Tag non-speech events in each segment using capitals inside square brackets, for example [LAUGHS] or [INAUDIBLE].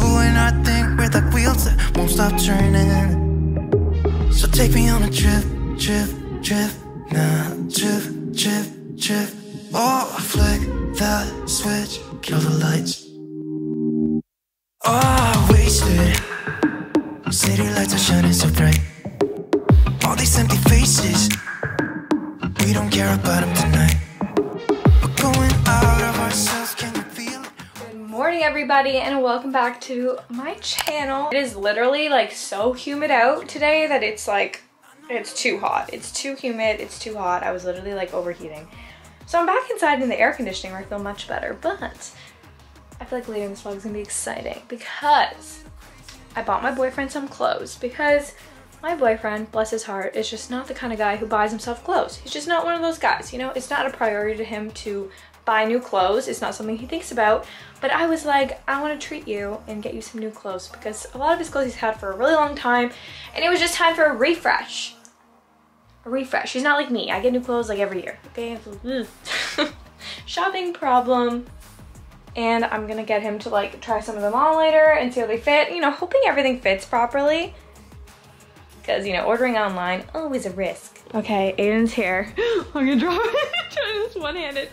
doing our thing, we're like wheels that won't stop turning. So take me on a trip, trip, trip, now, trip, trip, trip. Oh, flick the switch, kill the lights. Oh, wasted. City lights are shining so bright. All these empty faces. We don't care about them tonight. Morning everybody and welcome back to my channel. It is literally like so humid out today that it's like, it's too hot. It's too humid, it's too hot. I was literally like overheating. So I'm back inside in the air conditioning where I feel much better, but I feel like later in this vlog is gonna be exciting because I bought my boyfriend some clothes because my boyfriend, bless his heart, is just not the kind of guy who buys himself clothes. He's just not one of those guys, you know? It's not a priority to him to buy new clothes. It's not something he thinks about. But I was like, I want to treat you and get you some new clothes because a lot of his clothes he's had for a really long time and it was just time for a refresh. A refresh. He's not like me. I get new clothes like every year. Okay? Mm. [LAUGHS] Shopping problem and I'm gonna get him to like try some of them on later and see how they fit, you know, hoping everything fits properly. Because, you know, ordering online, always a risk. Okay, Aiden's here. [GASPS] I'm gonna draw try this one-handed.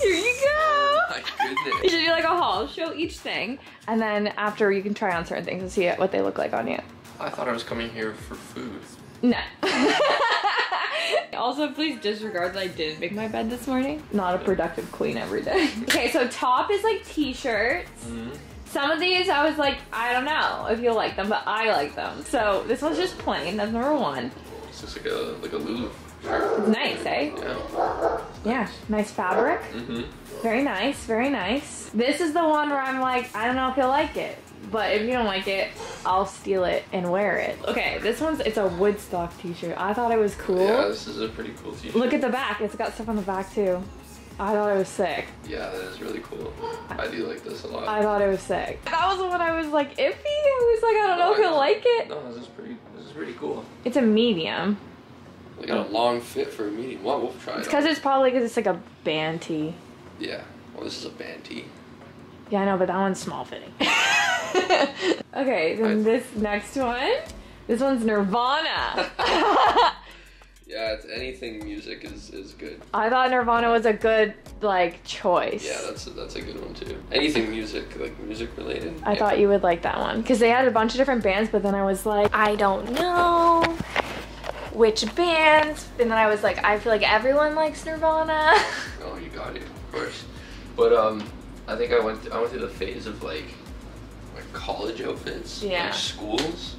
Here you go. My You should do like a haul, show each thing, and then after you can try on certain things and see what they look like on you. I thought I was coming here for food. No. [LAUGHS] also, please disregard that I didn't make my bed this morning. Not a productive queen every day. [LAUGHS] okay, so top is like t-shirts. Mm-hmm. Some of these I was like, I don't know if you'll like them, but I like them. So this one's just plain, that's number one. It's just like a like a Lulu nice, eh? Yeah. Yeah, nice fabric. Mm-hmm. Very nice, very nice. This is the one where I'm like, I don't know if you'll like it. But if you don't like it, I'll steal it and wear it. Okay, this one's, it's a Woodstock t-shirt. I thought it was cool. Yeah, this is a pretty cool t-shirt. Look at the back. It's got stuff on the back too. I thought it was sick. Yeah, that is really cool. I do like this a lot. I thought it was sick. That was the one I was like iffy. I was like, I don't know if you'll like it. No, this is pretty. This is pretty cool. It's a medium. Like a long fit for a medium. Well, we'll try it. It's because it's probably because it's like a band tee. Yeah. Well, this is a band tee. Yeah, I know, but that one's small fitting. [LAUGHS] okay, then I- this next one. This one's Nirvana. [LAUGHS] Yeah, it's anything music is is good. I thought Nirvana was a good like choice. Yeah, that's a, that's a good one too. Anything music, like music related. I yeah. thought you would like that one because they had a bunch of different bands, but then I was like, I don't know which bands. And then I was like, I feel like everyone likes Nirvana. [LAUGHS] Oh, you got it, of course. But um, I think I went I went through the phase of like like college outfits, Yeah. like schools.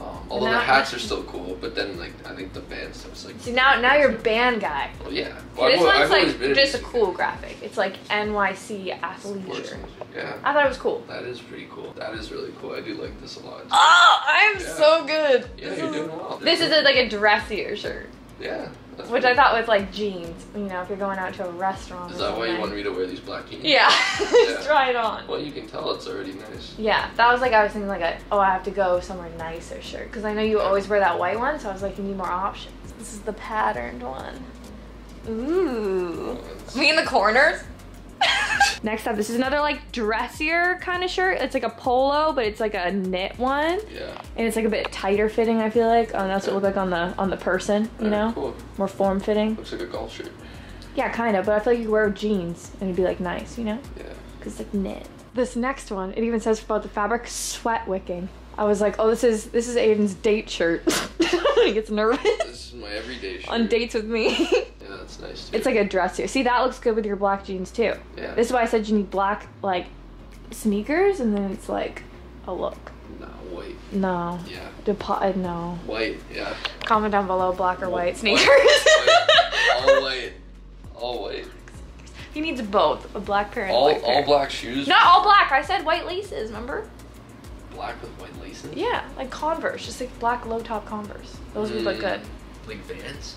Um, although Now- the hats are still cool, but then like I think the band stuff's like. See now, now you're band guy. Well, yeah. Well, this I've, one's I've like just a cool fan. graphic. It's like NYC athleisure. Yeah. I thought it was cool. That is pretty cool. That is really cool. I do like this a lot. Oh, I'm Yeah. so good. yeah, this you're is, doing well. this is a, like a dressier shirt, Yeah. That's which pretty I thought was like jeans. You know, if you're going out to a restaurant. Is that why you something. wanted me to wear these black jeans? Yeah, [LAUGHS] Yeah. just try it on. Well, you can tell it's already nice. Yeah, that was like I was thinking like a oh I have to go somewhere nicer shirt because I know you always wear that white one, so I was like you need more options. This is the patterned one. Ooh, oh, It's- me in the corners. [LAUGHS] Next up, this is another like dressier kind of shirt. It's like a polo, but it's like a knit one, Yeah. and it's like a bit tighter fitting. I feel like, oh, that's what it looked like on the on the person, you know, Cool. more form fitting. Looks like a golf shirt. Yeah, kind of, but I feel like you could wear jeans and it'd be like nice, you know. Yeah. because like knit. This next one, it even says about the fabric sweat wicking. I was like, oh, this is this is Aiden's date shirt. [LAUGHS] he gets nervous This is my everyday shirt. on dates with me. [LAUGHS] Yeah, that's nice too. it's like a dress here. See, that looks good with your black jeans too. Yeah. This is why I said you need black like sneakers, and then it's like a look. Nah, white. No, Yeah. Depo- uh, no. White. Yeah. Comment down below, black or white White, sneakers. white, [LAUGHS] all white. All white. he needs both, a black pair and a All white pair. all black shoes. Not all black. I said white laces. Remember? Black with white laces. Yeah, like Converse, just like black low top Converse. Those would look Mm. good. Like Vans.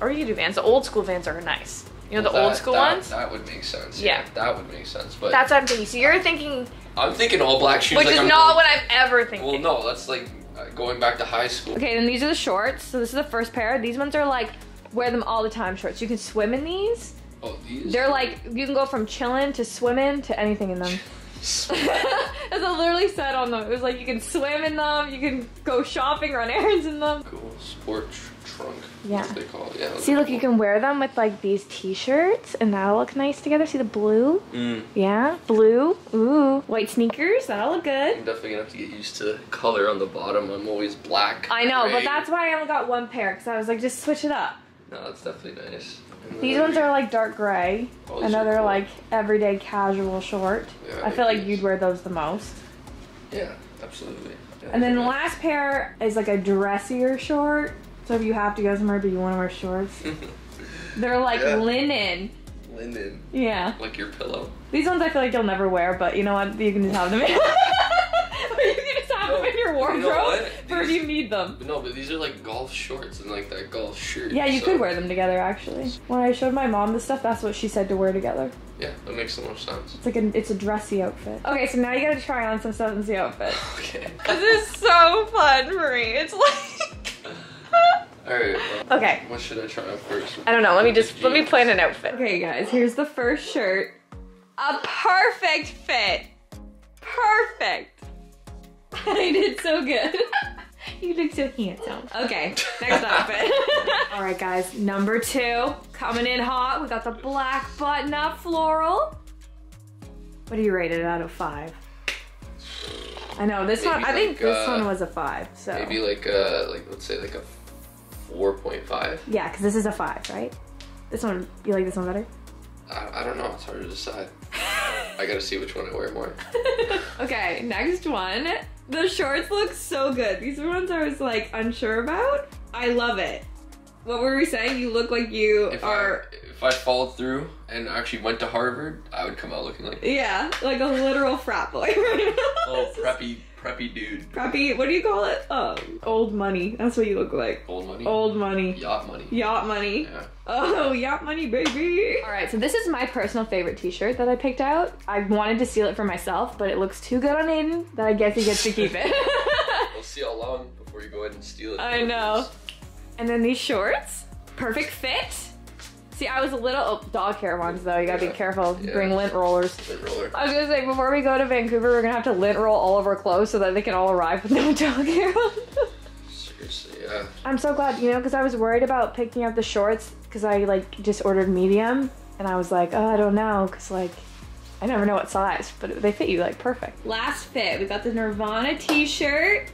Or you could do Vans. The old school Vans are nice. You know the Well, old school that- ones? That would make sense. Yeah. That would make sense. But That's what I'm thinking. So you're thinking I'm thinking all black shoes. which like is I'm not going- what I'm ever thinking. Well, no, that's like uh, going back to high school. Okay, then these are the shorts. So this is the first pair. These ones are like wear them all the time shorts. You can swim in these. Oh, these. They're like you can go from chilling to swimming to anything in them. [LAUGHS] That's [LAUGHS] what literally said on them. It was like you can swim in them, you can go shopping, run errands in them. cool sport trunk. Yeah. They call it. Yeah. See, look, you can wear them with like these t-shirts, and that'll look nice together. See the blue? Mm. Yeah, blue. Ooh, white sneakers. That'll look good. I'm definitely gonna have to get used to color on the bottom. I'm always black. I know, but that's why I only got one pair because I was like, just switch it up. No, that's definitely nice. These ones are like dark gray. Oh, Another cool. like everyday casual short. Yeah, I feel like these. you'd wear those the most. Yeah, absolutely. Yeah, And then the last pair is like a dressier short. So if you have to go somewhere but you want to wear shorts, [LAUGHS] they're like Yeah. linen. Linen, Yeah. like your pillow. These ones I feel like you'll never wear, but you know what? You can just have them [LAUGHS] [LAUGHS] [LAUGHS] have them in your You know wardrobe what? for if you need them. No, but these are like golf shorts and like that golf shirt. Yeah, you so- could wear them together actually. When I showed my mom this stuff, that's what she said to wear together. Yeah, that makes the most sense. It's like a, it's a dressy outfit. Okay, so now you gotta try on some stuff and see how it fits. Okay. This is so fun for me. It's like. All right. [LAUGHS] Well, okay. what should I try on first? I don't know. Let me just let me plan an outfit. Okay, guys. Here's the first shirt. A perfect fit. Perfect. [LAUGHS] I did so good. [LAUGHS] you look so handsome. Okay, next outfit. [LAUGHS] All right, guys. Number two coming in hot. We got the black button-up floral. What do you rate it out of five? I know this one. Maybe I think like, this uh, one was a five. So Maybe like a like let's say like a four point five. yeah, because this is a five, right? This one. You like this one better? I, I don't know. It's hard to decide. I gotta see which one I wear more. [LAUGHS] okay, next one. The shorts look so good. These are ones I was like unsure about. I love it. What were we saying? You look like you If are. I if I followed through and actually went to Harvard, I would come out looking like Yeah, like a literal frat boy. [LAUGHS] little preppy preppy dude. Preppy, what do you call it? Um, old money. That's what you look like. Old money. Old money. Yacht money. Yacht money. Yeah. Oh, yacht money, baby. All right, so this is my personal favorite t-shirt that I picked out. I wanted to steal it for myself, but it looks too good on Aiden that I guess he gets to keep it. [LAUGHS] We'll see how long before you go ahead and steal it. I know. And then these shorts, perfect fit. See, I was a little oh, dog hair ones though. You gotta be careful. Yeah. Bring lint rollers. Lint roller. I was gonna say before we go to Vancouver, we're gonna have to lint roll all of our clothes so that they can all arrive with no [LAUGHS] dog hair on. Seriously, yeah. I'm so glad, you know, because I was worried about picking up the shorts because I like just ordered medium, and I was like, oh, I don't know, because like I never know what size, but they fit you like perfect. Last fit, we got the Nirvana t-shirt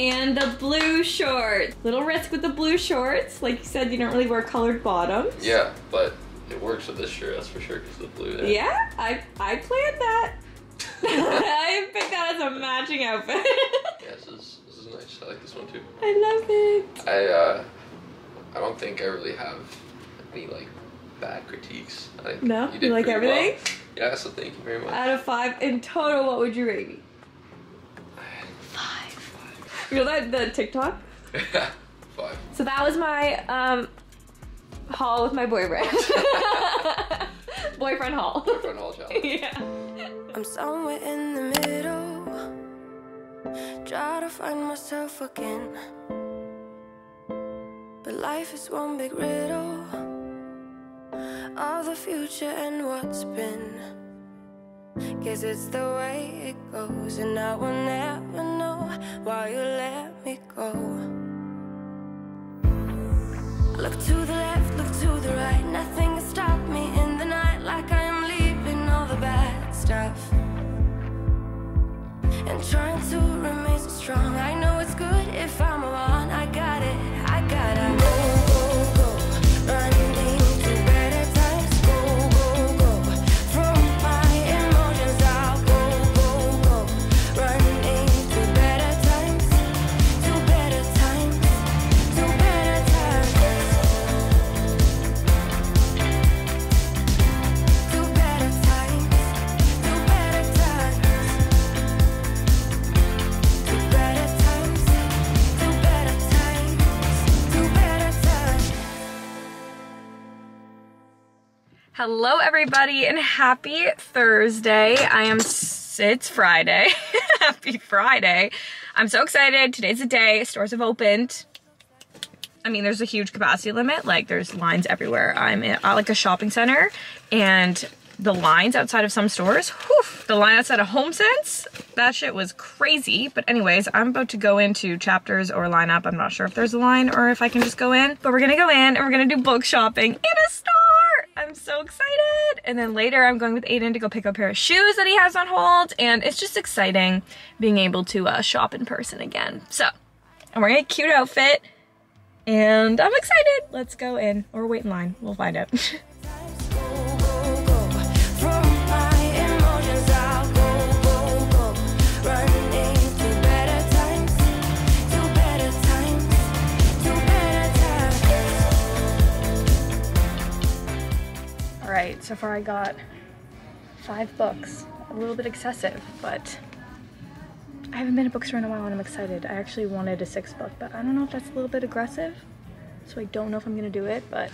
and the blue shorts. Little risk with the blue shorts, like you said, you don't really wear colored bottoms. Yeah, but it works with this shirt, that's for sure, because the blue there. Yeah, I I planned that. [LAUGHS] I picked that as a matching outfit. Yeah, this is this is nice. I like this one too. I love it. I uh I don't think I really have any like bad critiques. I No? did You like everything? well. Yeah, so thank you very much. Out of five in total, what would you rate me? Five. You know that the TikTok? [LAUGHS] Five. So that was my um haul with my boyfriend. [LAUGHS] boyfriend haul. Boyfriend Hall challenge. [LAUGHS] yeah. I'm somewhere in the middle. Try to find myself again. But life is one big riddle of the future and what's been. Guess it's the way it goes, and I will never know why you let me go. Look to the left, look to the right. Nothing can stop me in the night, like I am leaving all the bad stuff. And trying to remain so strong. Hello, everybody, and happy Thursday. I am It's Friday. [LAUGHS] Happy Friday. I'm so excited. Today's the day. Stores have opened. I mean, there's a huge capacity limit. Like, there's lines everywhere. I'm at like a shopping center, and the lines outside of some stores, whew, the line outside of HomeSense, that shit was crazy. But anyways, I'm about to go into Chapters or lineup. I'm not sure if there's a line or if I can just go in, but we're gonna go in and we're gonna do book shopping in a store. I'm so excited. And then later I'm going with Aiden to go pick up a pair of shoes that he has on hold. And it's just exciting being able to uh, shop in person again. So I'm wearing a cute outfit and I'm excited. Let's go in or wait in line. We'll find out. [LAUGHS] far I got five books. A little bit excessive, but I haven't been to bookstore in a while and I'm excited. I actually wanted a six book, but I don't know if that's a little bit aggressive. So I don't know if I'm gonna do it, but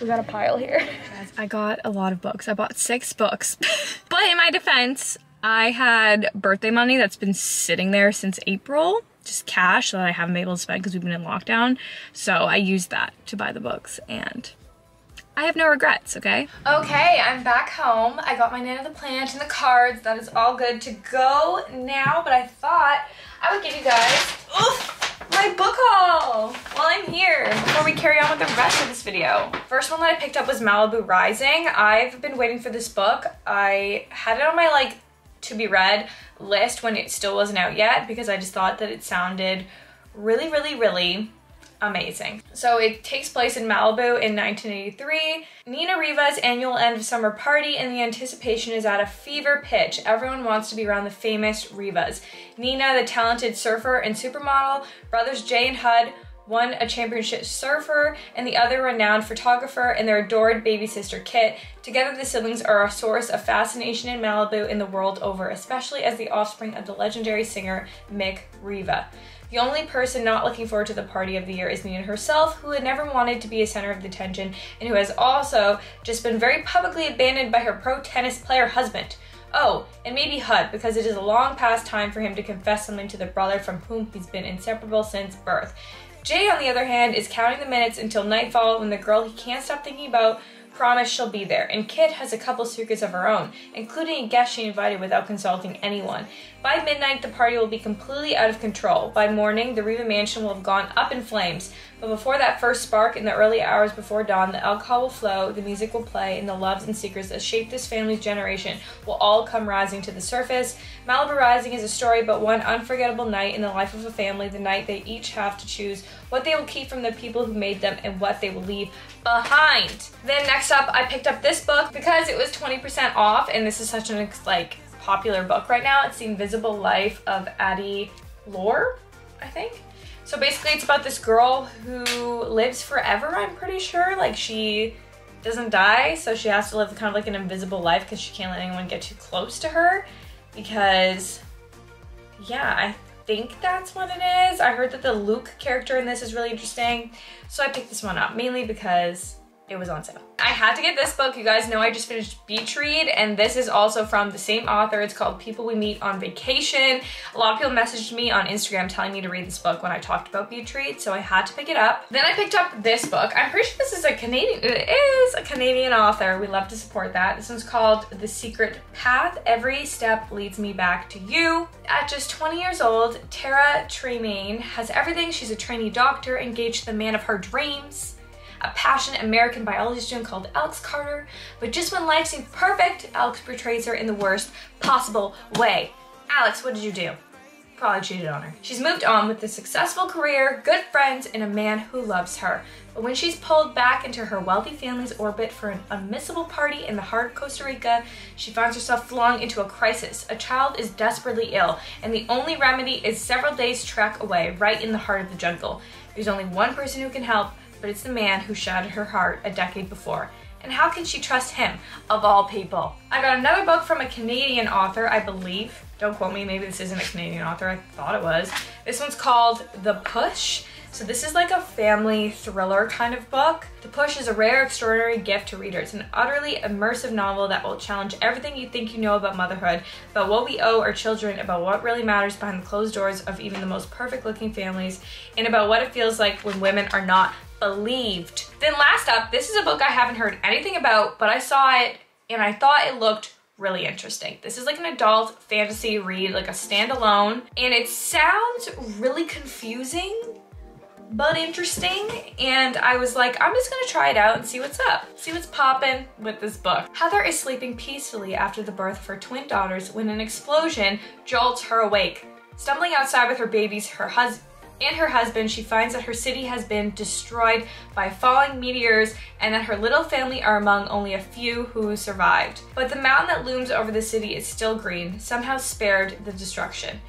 we got a pile here. [LAUGHS] I got a lot of books. I bought six books. [LAUGHS] but in my defense, I had birthday money that's been sitting there since April, just cash that I haven't been able to spend because we've been in lockdown. So I used that to buy the books and I have no regrets, okay? Okay, I'm back home. I got my Nana the Plant and the cards. That is all good to go now, but I thought I would give you guys oof, my book haul while I'm here before we carry on with the rest of this video. First one that I picked up was Malibu Rising. I've been waiting for this book. I had it on my like to be read list when it still wasn't out yet because I just thought that it sounded really, really, really amazing. So it takes place in Malibu in 1983. Nina Riva's annual end of summer party and the anticipation is at a fever pitch. Everyone wants to be around the famous Rivas. Nina, the talented surfer and supermodel, brothers Jay and Hud, one a championship surfer and the other renowned photographer and their adored baby sister Kit. Together the siblings are a source of fascination in Malibu and the world over, especially as the offspring of the legendary singer Mick Riva. The only person not looking forward to the party of the year is Nina herself, who had never wanted to be a center of attention and who has also just been very publicly abandoned by her pro tennis player husband. Oh, and maybe Hud, because it is a long past time for him to confess something to the brother from whom he's been inseparable since birth. Jay, on the other hand, is counting the minutes until nightfall when the girl he can't stop thinking about promised she'll be there, and Kit has a couple secrets of her own, including a guest she invited without consulting anyone. By midnight, the party will be completely out of control. By morning, the Riva mansion will have gone up in flames. But before that first spark, in the early hours before dawn, the alcohol will flow, the music will play, and the loves and secrets that shaped this family's generation will all come rising to the surface. Malibu Rising is a story about one unforgettable night in the life of a family, the night they each have to choose what they will keep from the people who made them and what they will leave behind. Then next up, I picked up this book because it was 20% off, and this is such an like popular book right now. It's The Invisible Life of Addie LaRue, I think. So basically, it's about this girl who lives forever, I'm pretty sure. Like, she doesn't die, so she has to live kind of like an invisible life because she can't let anyone get too close to her. Because, yeah, I think that's what it is. I heard that the Luke character in this is really interesting. So I picked this one up, mainly because it was on sale. I had to get this book. You guys know I just finished Beach Read, and this is also from the same author. It's called People We Meet on Vacation. A lot of people messaged me on Instagram telling me to read this book when I talked about Beach Read, so I had to pick it up. Then I picked up this book. I'm pretty sure this is a Canadian, it is a Canadian author. We love to support that. This one's called The Secret Path. Every step leads me back to you. At just 20 years old, Tara Tremaine has everything. She's a trainee doctor engaged to the man of her dreams a passionate American biology student called Alex Carter. But just when life seems perfect, Alex portrays her in the worst possible way. Alex, what did you do? Probably cheated on her. She's moved on with a successful career, good friends, and a man who loves her. But when she's pulled back into her wealthy family's orbit for an unmissable party in the heart of Costa Rica, she finds herself flung into a crisis. A child is desperately ill, and the only remedy is several days' trek away, right in the heart of the jungle. There's only one person who can help, but it's the man who shattered her heart a decade before. And how can she trust him, of all people? I got another book from a Canadian author, I believe. Don't quote me, maybe this isn't a Canadian author, I thought it was. This one's called The Push. So this is like a family thriller kind of book. The Push is a rare, extraordinary gift to readers, It's an utterly immersive novel that will challenge everything you think you know about motherhood, about what we owe our children, about what really matters behind the closed doors of even the most perfect looking families, and about what it feels like when women are not believed. Then last up, this is a book I haven't heard anything about, but I saw it and I thought it looked really interesting. This is like an adult fantasy read, like a standalone, and it sounds really confusing, but interesting. And I was like, I'm just gonna try it out and see what's up, see what's popping with this book. Heather is sleeping peacefully after the birth of her twin daughters when an explosion jolts her awake. Stumbling outside with her babies, her husband, and her husband, she finds that her city has been destroyed by falling meteors and that her little family are among only a few who survived. But the mountain that looms over the city is still green, somehow spared the destruction.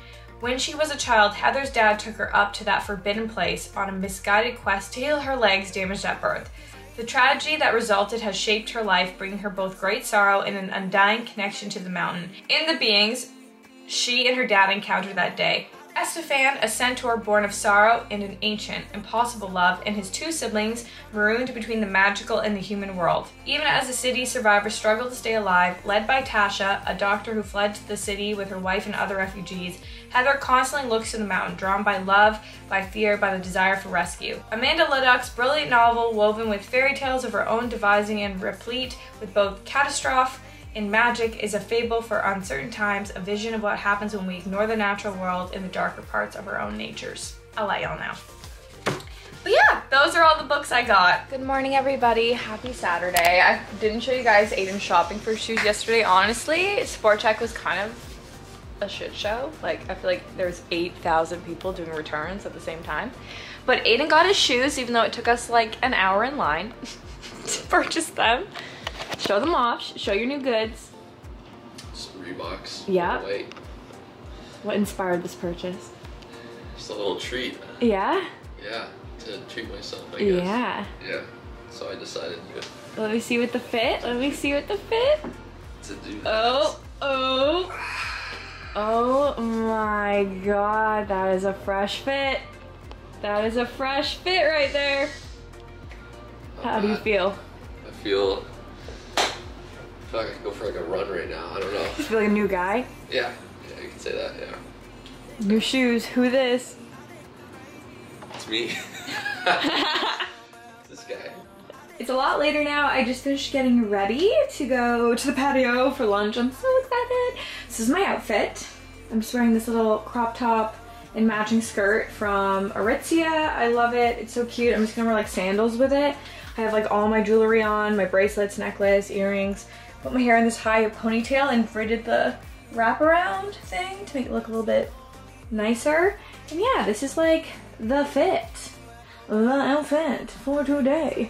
When she was a child, Heather's dad took her up to that forbidden place on a misguided quest to heal her legs damaged at birth. The tragedy that resulted has shaped her life, bringing her both great sorrow and an undying connection to the mountain. In the beings she and her dad encountered that day, Estefan, a centaur born of sorrow and an ancient, impossible love, and his two siblings marooned between the magical and the human world. Even as the city survivors struggle to stay alive, led by Tasha, a doctor who fled to the city with her wife and other refugees, Heather constantly looks to the mountain, drawn by love, by fear, by the desire for rescue. Amanda Leduc's brilliant novel, woven with fairy tales of her own devising and replete with both catastrophe in magic is a fable for uncertain times, a vision of what happens when we ignore the natural world in the darker parts of our own natures. I'll let y'all know. But yeah, those are all the books I got. Good morning, everybody. Happy Saturday. I didn't show you guys Aiden shopping for shoes yesterday. Honestly, Sport Chek was kind of a shit show. Like, I feel like there's 8,000 people doing returns at the same time. But Aiden got his shoes, even though it took us like an hour in line [LAUGHS] to purchase them. Show them off. Show your new goods. Just Reeboks. Yeah. Wait, What inspired this purchase? just a little treat. Yeah? Yeah, to treat myself, I guess. Yeah. Yeah. So I decided to, Let me see with the fit. Let me see with the fit. to do. Oh, oh. Oh my god, that is a fresh fit. That is a fresh fit right there. How do you feel? I feel. I feel like I could go for like a run right now. I don't know. You feel like a new guy? Yeah, yeah, you can say that. Yeah, New shoes. Who this? it's me. [LAUGHS] this guy. It's a lot later now. I just finished getting ready to go to the patio for lunch. I'm so excited. This is my outfit. I'm just wearing this little crop top and matching skirt from Aritzia. I love it. It's so cute. I'm just gonna wear like sandals with it. I have like all my jewelry on, my bracelets, necklace, earrings. Put my hair in this high ponytail and braided the wraparound thing to make it look a little bit nicer. And yeah, this is like the fit, the outfit for today.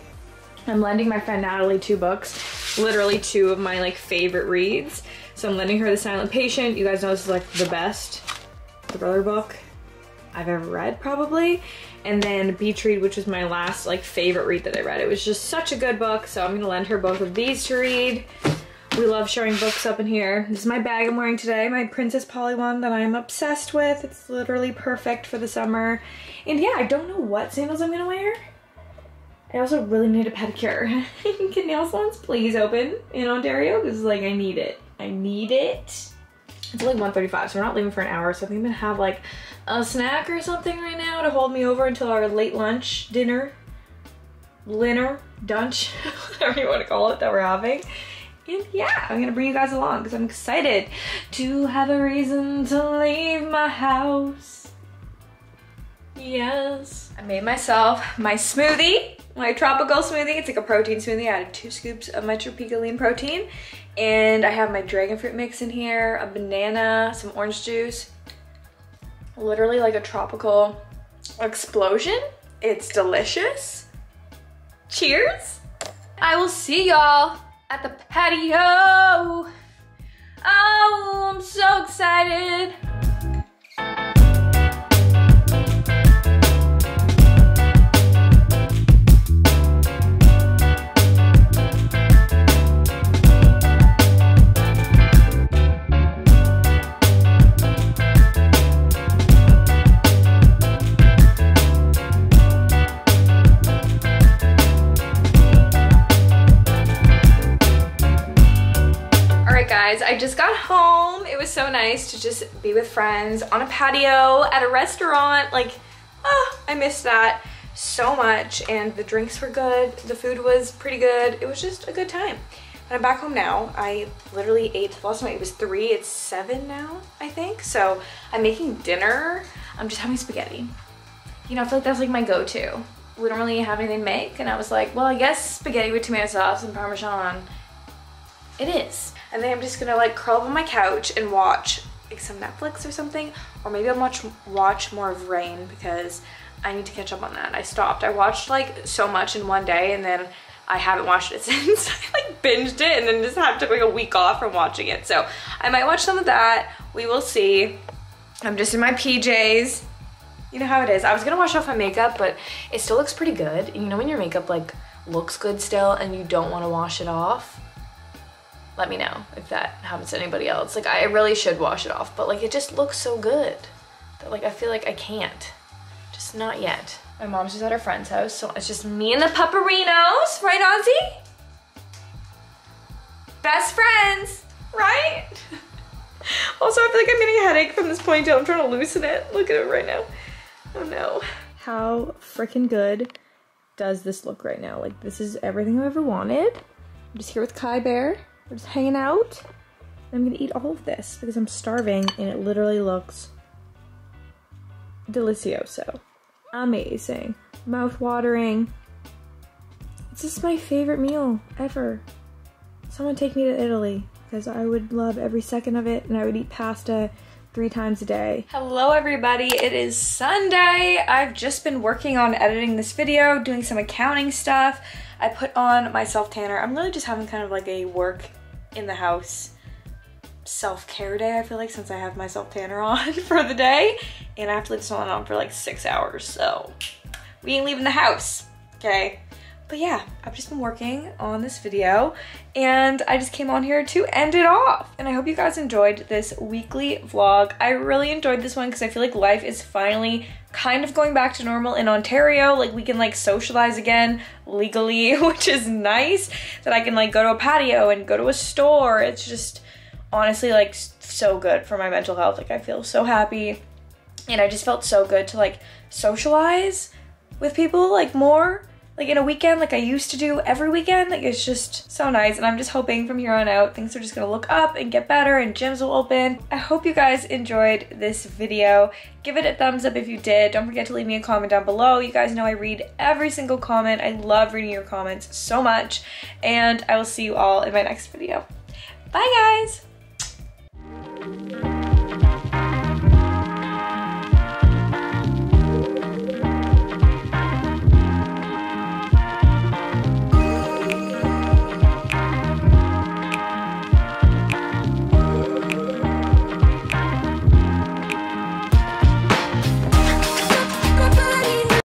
I'm lending my friend Natalie two books, literally two of my like favorite reads. So I'm lending her The Silent Patient. You guys know this is like the best thriller book I've ever read probably. And then Beach Read, which was my last like favorite read that I read. It was just such a good book. So I'm gonna lend her both of these to read. We love showing books up in here. This is my bag I'm wearing today, my Princess Polly one that I'm obsessed with. It's literally perfect for the summer. And yeah, I don't know what sandals I'm gonna wear. I also really need a pedicure. [LAUGHS] Can nail salons please open in Ontario? Because like I need it. I need it. It's only 1.35, so we're not leaving for an hour, so I think I'm gonna have like a snack or something right now to hold me over until our late lunch, dinner, dinner, dunch, [LAUGHS] whatever you want to call it that we're having. And yeah, I'm gonna bring you guys along because I'm excited to have a reason to leave my house. Yes. I made myself my smoothie, my tropical smoothie. It's like a protein smoothie. I added two scoops of my Tropeaka lean protein. And I have my dragon fruit mix in here, a banana, some orange juice. Literally like a tropical explosion. It's delicious. Cheers. I will see y'all at the patio. Oh, I'm so excited. Nice to just be with friends on a patio at a restaurant. Like, ah, I missed that so much. And the drinks were good. The food was pretty good. It was just a good time. And I'm back home now. I literally ate, last night it was three, it's seven now, I think. So I'm making dinner. I'm just having spaghetti. You know, I feel like that's like my go-to. We don't really have anything to make. And I was like, well, I guess spaghetti with tomato sauce and Parmesan. It is. And then I'm just gonna like curl up on my couch and watch like some Netflix or something. Or maybe I'll watch, watch more of Rain because I need to catch up on that. I stopped. I watched like so much in one day and then I haven't watched it [LAUGHS] since. I like binged it and then just had to like a week off from watching it. So I might watch some of that. We will see. I'm just in my PJs. You know how it is. I was gonna wash off my makeup, but it still looks pretty good. You know when your makeup like looks good still and you don't wanna wash it off? Let me know if that happens to anybody else. Like I really should wash it off, but like it just looks so good that like I feel like I can't. Just not yet. My mom's just at her friend's house, so it's just me and the Pepperinos, right Ozzy? Best friends, right? [LAUGHS] also, I feel like I'm getting a headache from this ponytail. I'm trying to loosen it. Look at it right now. Oh no. How freaking good does this look right now? Like this is everything I've ever wanted. I'm just here with Kai Bear. We're just hanging out. I'm gonna eat all of this because I'm starving and it literally looks delicioso. Amazing. Mouth-watering. This is my favorite meal ever. Someone take me to Italy because I would love every second of it and I would eat pasta three times a day. Hello everybody, it is Sunday. I've just been working on editing this video, doing some accounting stuff. I put on my self-tanner. I'm really just having kind of like a work in the house self-care day, I feel like, since I have my self-tanner [LAUGHS] on for the day. And I have to leave this on for like six hours, so we ain't leaving the house, okay? But yeah, I've just been working on this video and I just came on here to end it off. And I hope you guys enjoyed this weekly vlog. I really enjoyed this one because I feel like life is finally kind of going back to normal in Ontario. Like we can like socialize again legally, [LAUGHS] which is nice that I can like go to a patio and go to a store. It's just honestly like so good for my mental health. Like I feel so happy and I just felt so good to like socialize with people like more like in a weekend like I used to do every weekend. Like it's just so nice and I'm just hoping from here on out things are just gonna look up and get better and gyms will open. I hope you guys enjoyed this video. Give it a thumbs up if you did. Don't forget to leave me a comment down below. You guys know I read every single comment. I love reading your comments so much and I will see you all in my next video. Bye guys!